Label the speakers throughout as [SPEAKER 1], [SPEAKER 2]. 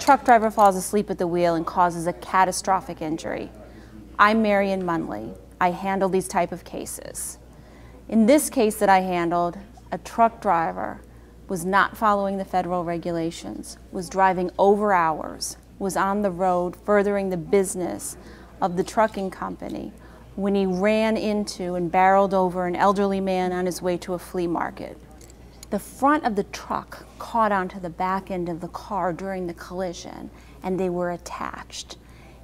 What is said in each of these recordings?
[SPEAKER 1] truck driver falls asleep at the wheel and causes a catastrophic injury. I'm Marion Munley. I handle these type of cases. In this case that I handled, a truck driver was not following the federal regulations, was driving over hours, was on the road furthering the business of the trucking company when he ran into and barreled over an elderly man on his way to a flea market. The front of the truck caught onto the back end of the car during the collision and they were attached.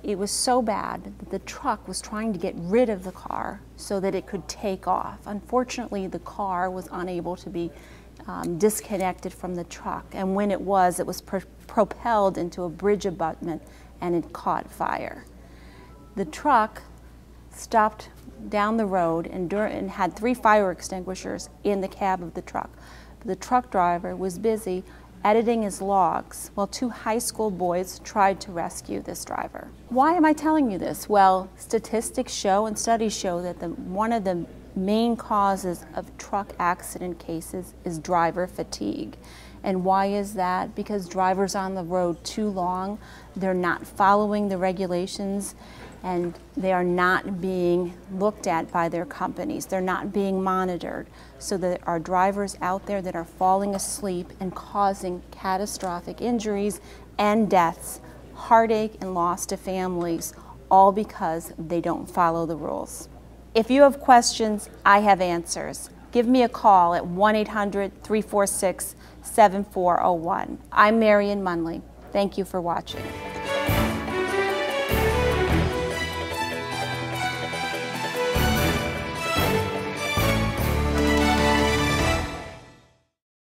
[SPEAKER 1] It was so bad that the truck was trying to get rid of the car so that it could take off. Unfortunately, the car was unable to be um, disconnected from the truck, and when it was, it was pro propelled into a bridge abutment and it caught fire. The truck stopped down the road and, and had three fire extinguishers in the cab of the truck the truck driver was busy editing his logs while two high school boys tried to rescue this driver. Why am I telling you this? Well, statistics show and studies show that the, one of the main causes of truck accident cases is driver fatigue. And why is that? Because drivers on the road too long, they're not following the regulations and they are not being looked at by their companies. They're not being monitored. So there are drivers out there that are falling asleep and causing catastrophic injuries and deaths, heartache and loss to families, all because they don't follow the rules. If you have questions, I have answers. Give me a call at 1 800 346 7401. I'm Marion Munley. Thank you for watching.